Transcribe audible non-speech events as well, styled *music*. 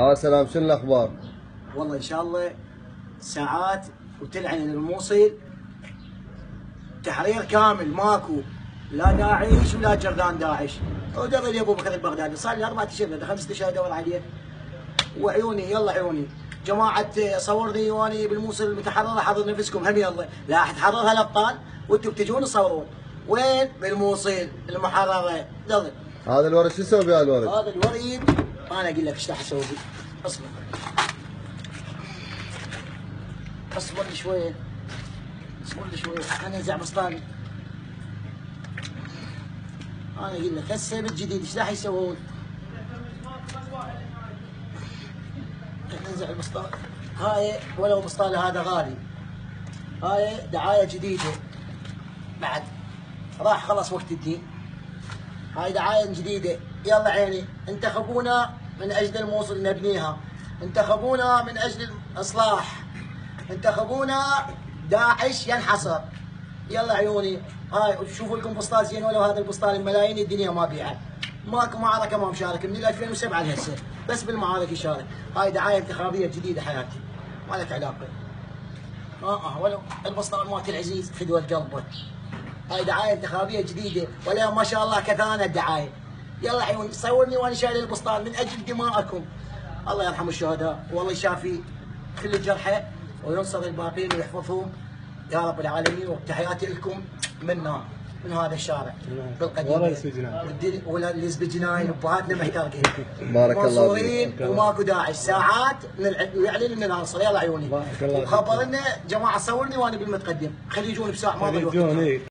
آه سلام. شنو الأخبار؟ والله إن شاء الله ساعات وتلعن الموصل تحرير كامل ماكو. لا داعش ولا جردان داعش. ودبل يا أبو بكر البغدادي. صار لي أربع اشهر خمسة اشهر ادور عليه وعيوني يلا عيوني. جماعة صورني واني بالموصل المتحررة حضر نفسكم. هم يلا. لا أحد الأبطال. وأنتم بتجون تصورون وين؟ بالموصل المحررة. يلا. هذا الورد شو أسوي بها الورد؟ هذا الوريد أنا أقول لك إيش راح أسوي. أصبر. أصبر لي شوي. أصبر لي شوي. أنا انزع بسطاني أنا أقول لك هسه بالجديد إيش راح يسوون؟ ننزع البسطان هاي ولو بسطانه هذا غالي. هاي دعاية جديدة. بعد. راح خلص وقت الدين. هاي دعاية جديدة. يلا عيني انتخبونا من أجل الموصل نبنيها انتخبونا من أجل الإصلاح. انتخبونا داعش ينحصر. يلا عيوني. هاي شوفوا لكم بسطال زين ولو هذا البسطال ملايين الدنيا ما بيعة. ماكو معركة ما مشارك من 2007 لهسه. بس بالمعارك يشارك. هاي دعاية انتخابية جديدة حياتي. ما لك علاقة. آه آه ولو البسطال مالت العزيز فدوة قلبه هاي دعاية انتخابية جديدة ولا ما شاء الله كثانه الدعاية. يلا عيوني صورني وأنا شايل البسطان من أجل دماءكم. الله يرحم الشهداء. والله يشافي كل الجرحى وينصر الباقين ويحفظهم. يا رب العالمين وتحياتي لكم منا من هذا الشارع بالقديم. والدل- ولا اللي جناين وبهاتنا محترقين. *laughs* بارك الله فيك. منصورين وماكو داعش. ساعات يعلن ان ناصر يلا عيوني. بارك الله فيك. وخبرنا جماعة صورني وأنا بالمتقدم. خلي يجون بساعة ما ضيع وقت. يجون، إيه.